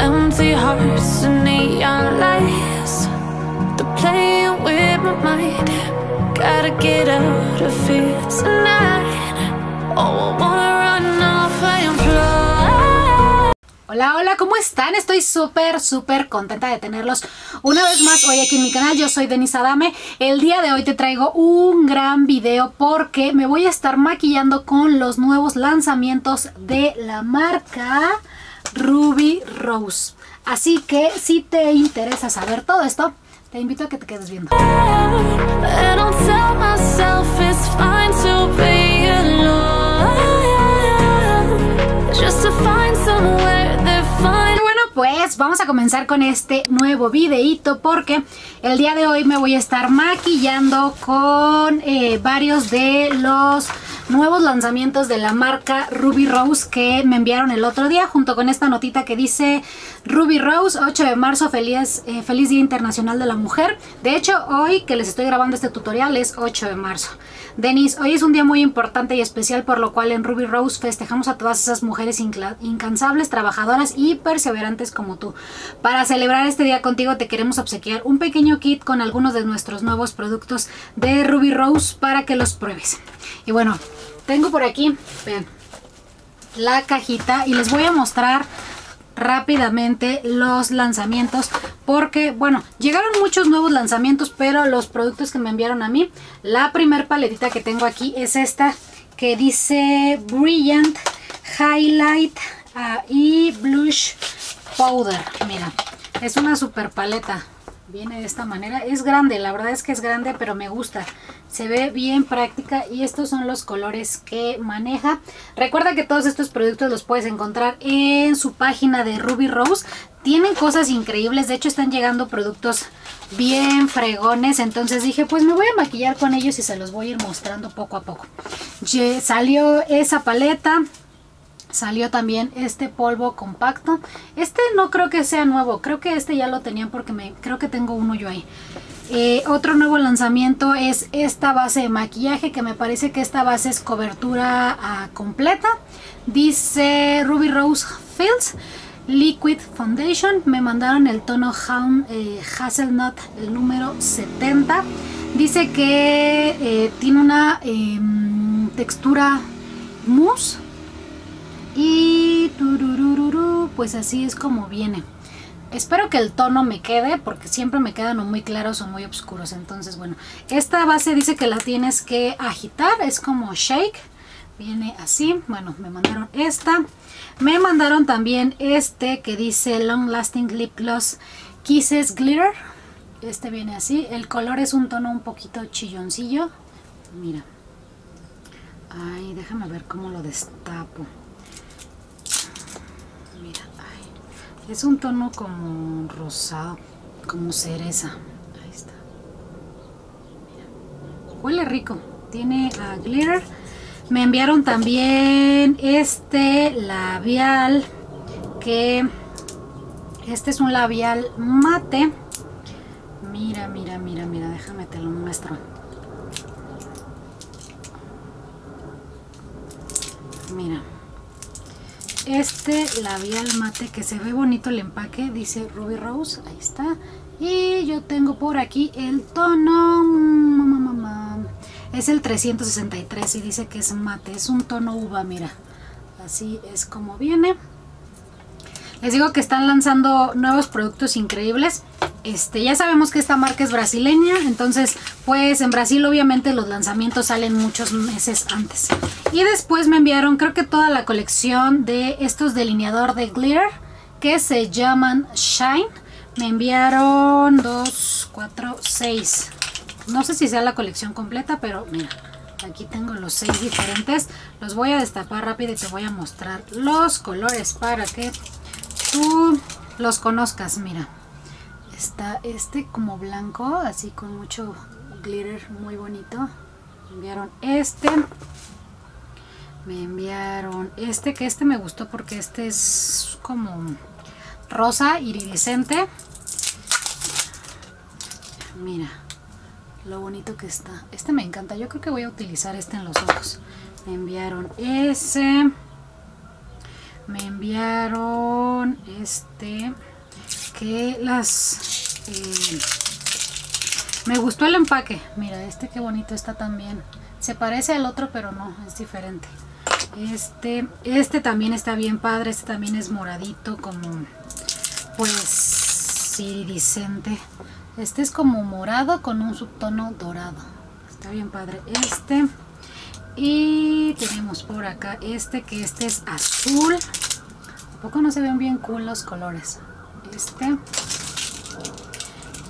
Empty hearts and with my mind. Gotta get out of tonight. Oh, I wanna run off. Hola, hola, ¿cómo están? Estoy súper, súper contenta de tenerlos una vez más hoy aquí en mi canal. Yo soy Denise Adame. El día de hoy te traigo un gran video porque me voy a estar maquillando con los nuevos lanzamientos de la marca Ruby Rose. Así que si te interesa saber todo esto, te invito a que te quedes viendo. Pues vamos a comenzar con este nuevo videíto porque el día de hoy me voy a estar maquillando con eh, varios de los nuevos lanzamientos de la marca Ruby Rose que me enviaron el otro día junto con esta notita que dice Ruby Rose 8 de marzo feliz, eh, feliz Día Internacional de la Mujer. De hecho hoy que les estoy grabando este tutorial es 8 de marzo Denis, hoy es un día muy importante y especial por lo cual en Ruby Rose festejamos a todas esas mujeres incansables, trabajadoras y perseverantes como tú. Para celebrar este día contigo te queremos obsequiar un pequeño kit con algunos de nuestros nuevos productos de Ruby Rose para que los pruebes. Y bueno, tengo por aquí, vean, la cajita y les voy a mostrar rápidamente los lanzamientos porque bueno llegaron muchos nuevos lanzamientos pero los productos que me enviaron a mí la primer paletita que tengo aquí es esta que dice Brilliant Highlight ah, y Blush Powder. Mira es una super paleta viene de esta manera. Es grande la verdad es que es grande pero me gusta. Se ve bien práctica y estos son los colores que maneja. Recuerda que todos estos productos los puedes encontrar en su página de Ruby Rose. Tienen cosas increíbles de hecho están llegando productos bien fregones. Entonces dije pues me voy a maquillar con ellos y se los voy a ir mostrando poco a poco. Salió esa paleta Salió también este polvo compacto. Este no creo que sea nuevo. Creo que este ya lo tenían porque me creo que tengo uno yo ahí. Eh, otro nuevo lanzamiento es esta base de maquillaje que me parece que esta base es cobertura ah, completa. Dice Ruby Rose Fields Liquid Foundation. Me mandaron el tono Hound, eh, Hazelnut, el número 70. Dice que eh, tiene una em, textura mousse y pues así es como viene. Espero que el tono me quede porque siempre me quedan o muy claros o muy oscuros. Entonces, bueno, esta base dice que la tienes que agitar, es como shake. Viene así. Bueno, me mandaron esta. Me mandaron también este que dice Long Lasting Lip Gloss Kisses Glitter. Este viene así. El color es un tono un poquito chilloncillo. Mira. Ay, déjame ver cómo lo destapo. Mira, ay, es un tono como rosado, como cereza. Ahí está. Mira. Huele rico. Tiene ah, glitter. Me enviaron también este labial que este es un labial mate. Mira, mira, mira, mira, déjame te lo muestro. Mira. Este labial mate que se ve bonito el empaque, dice Ruby Rose, ahí está. Y yo tengo por aquí el tono, mamá, mamá, es el 363 y dice que es mate, es un tono uva, mira. Así es como viene. Les digo que están lanzando nuevos productos increíbles. Este, ya sabemos que esta marca es brasileña, entonces pues en Brasil obviamente los lanzamientos salen muchos meses antes. Y después me enviaron creo que toda la colección de estos delineador de glitter que se llaman Shine. Me enviaron 2, 4, 6. No sé si sea la colección completa, pero mira, aquí tengo los 6 diferentes. Los voy a destapar rápido y te voy a mostrar los colores para que tú los conozcas. Mira, está este como blanco, así con mucho glitter muy bonito. Me enviaron este. Me enviaron este, que este me gustó porque este es como rosa iridiscente. Mira, lo bonito que está. Este me encanta. Yo creo que voy a utilizar este en los ojos. Me enviaron ese. me enviaron este que las eh, me gustó el empaque. Mira este qué bonito está también. Se parece al otro pero no es diferente. Este este también está bien padre este también es moradito como pues iridiscente. Este es como morado con un subtono dorado. Está bien padre este. Y tenemos por acá este que este es azul. ¿A poco no se ven bien cool los colores este.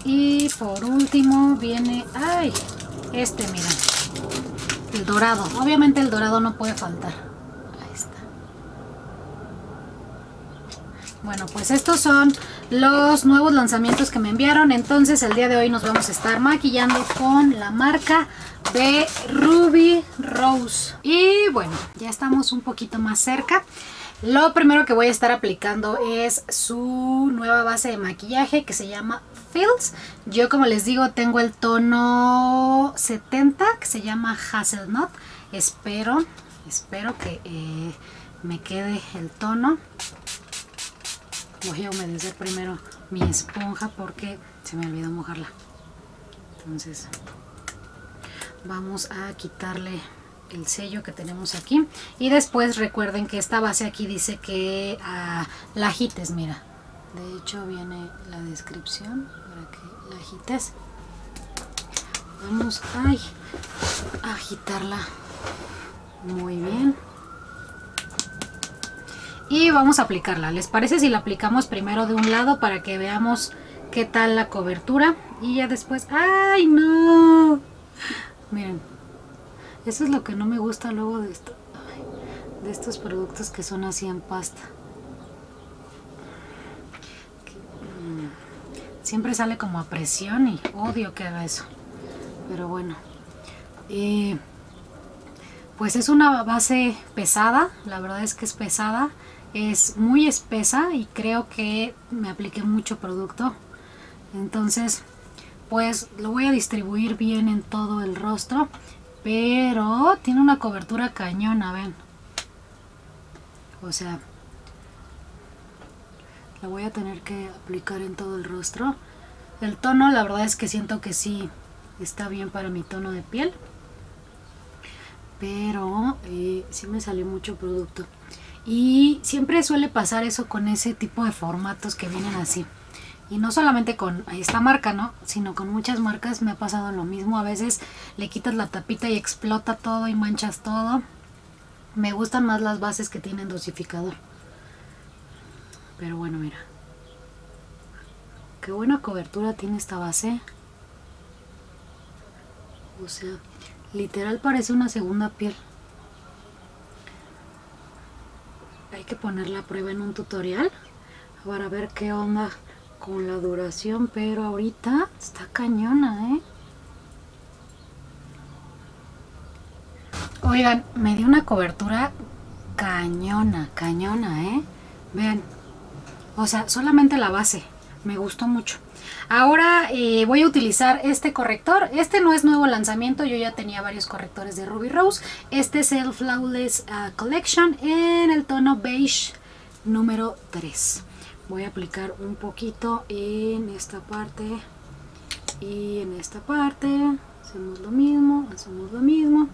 Y por último viene ay este miren el dorado. Obviamente el dorado no puede faltar. Ahí está. Bueno pues estos son los nuevos lanzamientos que me enviaron. Entonces el día de hoy nos vamos a estar maquillando con la marca de Ruby Rose. Y bueno ya estamos un poquito más cerca lo primero que voy a estar aplicando es su nueva base de maquillaje que se llama Fields. Yo como les digo tengo el tono 70 que se llama Hazelnut. Espero, espero que eh, me quede el tono. Voy a humedecer primero mi esponja porque se me olvidó mojarla. Entonces vamos a quitarle el sello que tenemos aquí. Y después recuerden que esta base aquí dice que ah, la agites mira. De hecho viene la descripción para que la agites. Vamos a agitarla muy bien. Y vamos a aplicarla. Les parece si la aplicamos primero de un lado para que veamos qué tal la cobertura y ya después ay no. Miren eso es lo que no me gusta luego de, esto, de estos productos que son así en pasta. Mm, siempre sale como a presión y odio que haga eso. Pero bueno. pues es una base pesada, la verdad es que es pesada. Es muy espesa y creo que me apliqué mucho producto. Entonces, pues lo voy a distribuir bien en todo el rostro pero tiene una cobertura cañona, ven. O sea, la voy a tener que aplicar en todo el rostro. El tono, la verdad es que siento que sí está bien para mi tono de piel. Pero eh, sí me salió mucho producto. Y siempre suele pasar eso con ese tipo de formatos que vienen así. Y no solamente con esta marca, ¿no? Sino con muchas marcas me ha pasado lo mismo. A veces le quitas la tapita y explota todo y manchas todo. Me gustan más las bases que tienen dosificador. Pero bueno, mira. Qué buena cobertura tiene esta base. O sea, literal parece una segunda piel. Hay que poner la prueba en un tutorial para ver qué onda con la duración, pero ahorita está cañona, ¿eh? Oigan, me dio una cobertura cañona, cañona, ¿eh? Vean, o sea, solamente la base, me gustó mucho. Ahora eh, voy a utilizar este corrector. Este no es nuevo lanzamiento, yo ya tenía varios correctores de Ruby Rose. Este es el Flawless ah, Collection en el tono beige número 3 voy a aplicar un poquito en esta parte y en esta parte. Hacemos lo mismo hacemos lo mismo.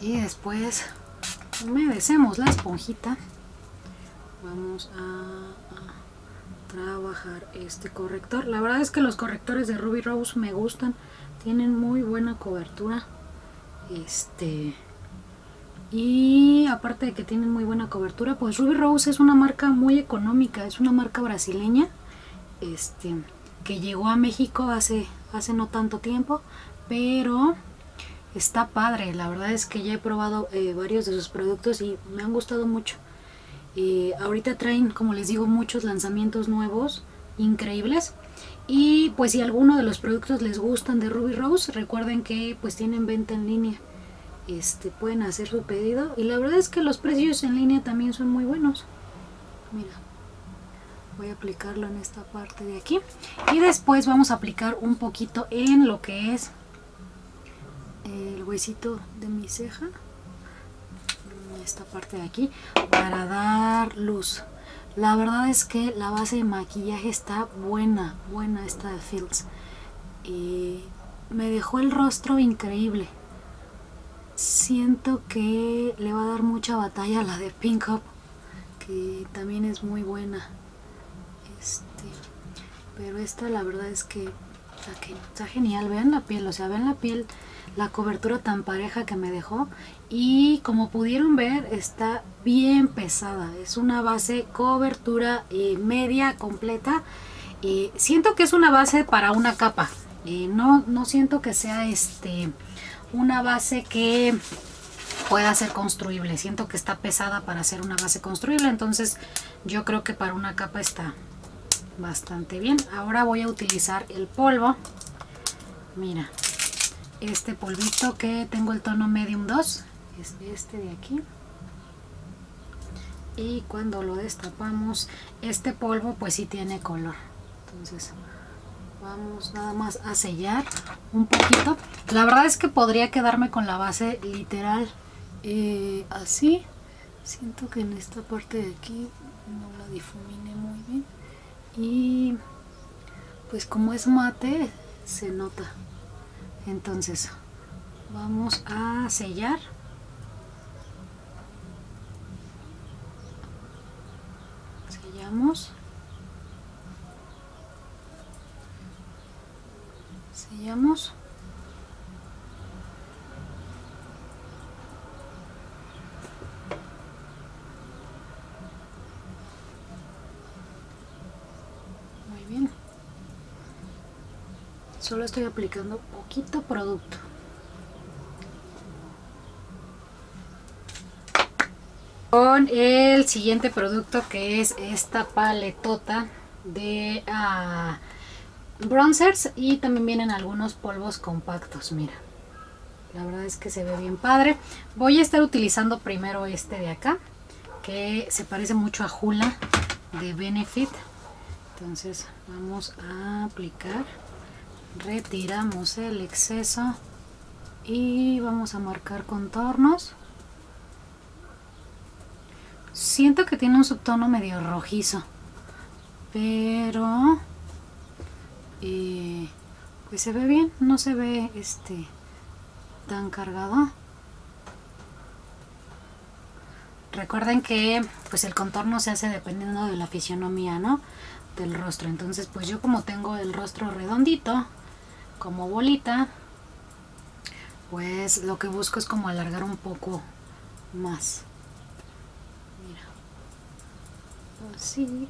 Y después humedecemos la esponjita. Vamos a, trabajar este corrector. La verdad es que los correctores de Ruby Rose me gustan. Tienen muy buena cobertura. Este y aparte de que tienen muy buena cobertura, pues Ruby Rose es una marca muy económica, es una marca brasileña este, que llegó a México hace, hace no tanto tiempo, pero está padre, la verdad es que ya he probado eh, varios de sus productos y me han gustado mucho. Eh, ahorita traen, como les digo, muchos lanzamientos nuevos, increíbles. Y pues si alguno de los productos les gustan de Ruby Rose, recuerden que pues tienen venta en línea este, pueden hacer su pedido. Y la verdad es que los precios en línea también son muy buenos. Mira voy a aplicarlo en esta parte de aquí. Y después vamos a aplicar un poquito en lo que es el huesito de mi ceja. Esta parte de aquí para dar luz. La verdad es que la base de maquillaje está buena buena esta de Fields y me dejó el rostro increíble siento que le va a dar mucha batalla a la de Pink Up que también es muy buena. Este pero esta la verdad es que está, genial. Vean la piel o sea vean la piel la cobertura tan pareja que me dejó. Y como pudieron ver está bien pesada. Es una base cobertura eh, media completa. Eh, siento que es una base para una capa. Eh, no, no siento que sea este una base que pueda ser construible. Siento que está pesada para ser una base construible entonces yo creo que para una capa está bastante bien. Ahora voy a utilizar el polvo. Mira este polvito que tengo el tono medium 2 es este de aquí. Y cuando lo destapamos este polvo pues sí tiene color. Entonces vamos nada más a sellar un poquito. La verdad es que podría quedarme con la base literal eh, así. Siento que en esta parte de aquí no la difumine muy bien. Y pues como es mate se nota. Entonces vamos a sellar. Sellamos sellamos muy bien. Solo estoy aplicando poquito producto. Con el siguiente producto que es esta paletota de ah, bronzers y también vienen algunos polvos compactos mira. La verdad es que se ve bien padre. Voy a estar utilizando primero este de acá que se parece mucho a Hula de Benefit. Entonces vamos a aplicar. Retiramos el exceso y vamos a marcar contornos. Siento que tiene un subtono medio rojizo pero eh, pues se ve bien no se ve este tan cargado recuerden que pues el contorno se hace dependiendo de la fisionomía no del rostro. Entonces pues yo como tengo el rostro redondito como bolita pues lo que busco es como alargar un poco más. Mira. Así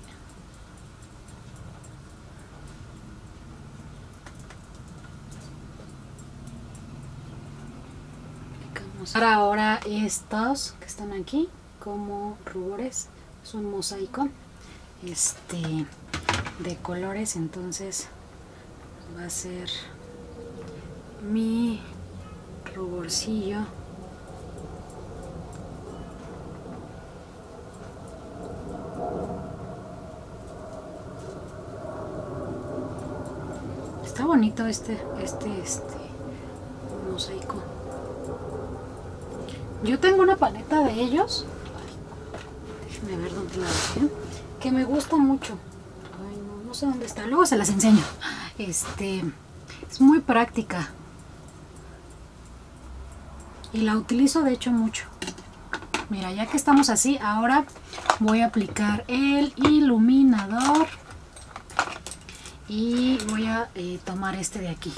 aplicamos ahora estos que están aquí como rubores. Es un mosaico este de colores. Entonces va a ser mi ruborcillo. Está bonito este este este mosaico yo tengo una paleta de ellos. Déjenme ver dónde la dejé. Que me gusta mucho. No sé dónde está. Luego se las enseño. Este es muy práctica. Y la utilizo de hecho mucho. Mira ya que estamos así ahora voy a aplicar el iluminador y voy a eh, tomar este de aquí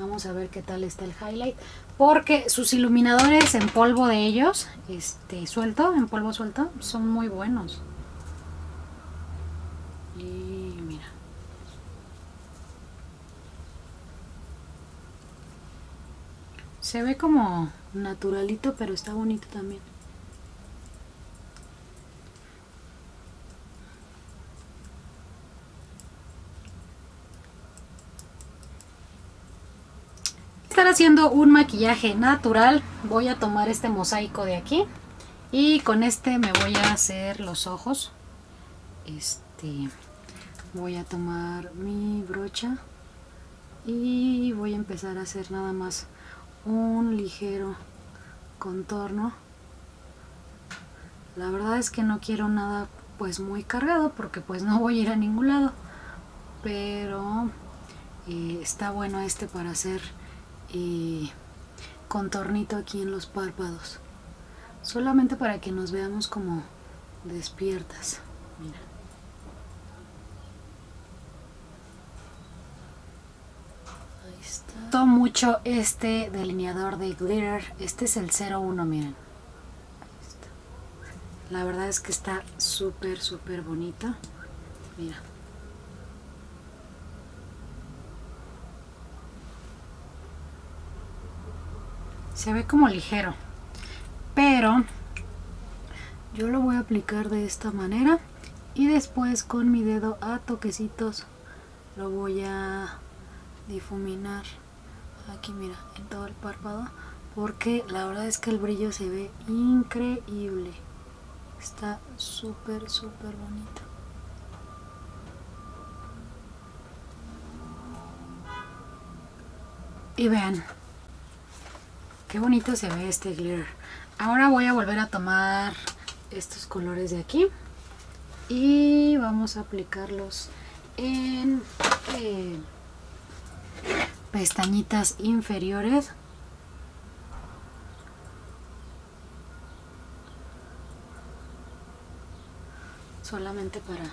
vamos a ver qué tal está el highlight porque sus iluminadores en polvo de ellos este suelto en polvo suelto son muy buenos y mira Se ve como naturalito, pero está bonito también. Estar haciendo un maquillaje natural, voy a tomar este mosaico de aquí y con este me voy a hacer los ojos. Este, voy a tomar mi brocha y voy a empezar a hacer nada más un ligero contorno La verdad es que no quiero nada pues muy cargado porque pues no voy a ir a ningún lado. Pero eh, está bueno este para hacer eh, contornito aquí en los párpados. Solamente para que nos veamos como despiertas. Mira. Ahí está. mucho este delineador de glitter. Este es el 01, miren. La verdad es que está súper, súper bonito. Mira. Se ve como ligero. Pero yo lo voy a aplicar de esta manera. Y después con mi dedo a toquecitos lo voy a difuminar aquí mira en todo el párpado porque la verdad es que el brillo se ve increíble Está súper, súper bonito. Y vean, qué bonito se ve este glitter. Ahora voy a volver a tomar estos colores de aquí y vamos a aplicarlos en eh, pestañitas inferiores solamente para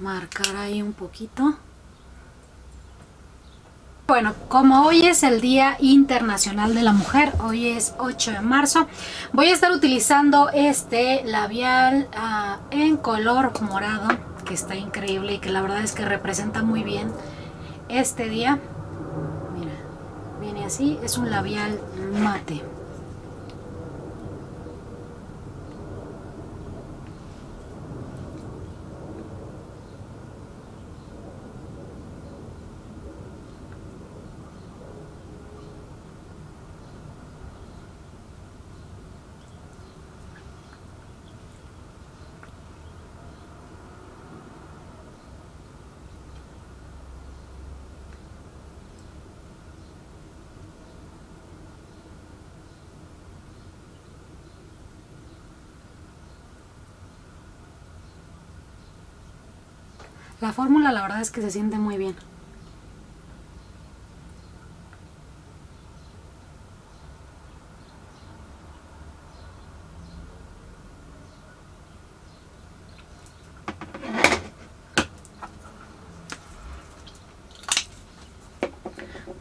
marcar ahí un poquito bueno, como hoy es el Día Internacional de la Mujer, hoy es 8 de marzo, voy a estar utilizando este labial uh, en color morado, que está increíble y que la verdad es que representa muy bien este día. Mira, viene así, es un labial mate. La fórmula la verdad es que se siente muy bien.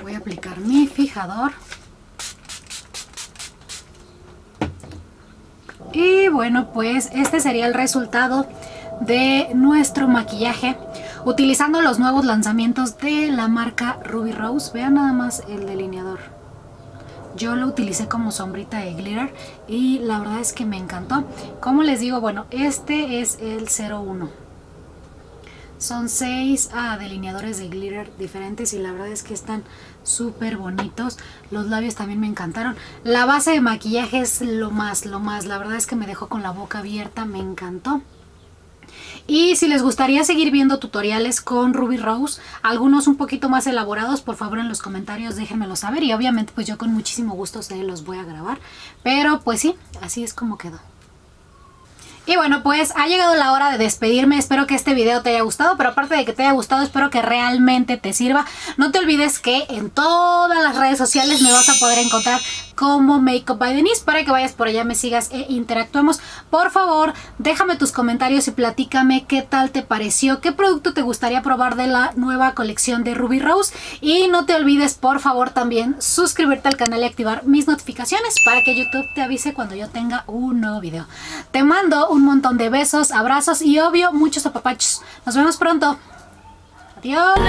Voy a aplicar mi fijador. Y bueno, pues este sería el resultado de nuestro maquillaje utilizando los nuevos lanzamientos de la marca Ruby Rose. Vean nada más el delineador. Yo lo utilicé como sombrita de glitter y la verdad es que me encantó. Como les digo, bueno, este es el 01. Son seis ah, delineadores de glitter diferentes y la verdad es que están súper bonitos. Los labios también me encantaron. La base de maquillaje es lo más, lo más. La verdad es que me dejó con la boca abierta, me encantó. Y si les gustaría seguir viendo tutoriales con Ruby Rose, algunos un poquito más elaborados, por favor en los comentarios déjenmelo saber. Y obviamente pues yo con muchísimo gusto se los voy a grabar. Pero pues sí, así es como quedó. Y bueno, pues ha llegado la hora de despedirme. Espero que este video te haya gustado, pero aparte de que te haya gustado, espero que realmente te sirva. No te olvides que en todas las redes sociales me vas a poder encontrar como Makeup by Denise para que vayas por allá, me sigas e interactuemos. Por favor, déjame tus comentarios y platícame qué tal te pareció, qué producto te gustaría probar de la nueva colección de Ruby Rose. Y no te olvides, por favor, también suscribirte al canal y activar mis notificaciones para que YouTube te avise cuando yo tenga un nuevo video. Te mando un montón de besos, abrazos y obvio muchos apapachos. Nos vemos pronto. Adiós.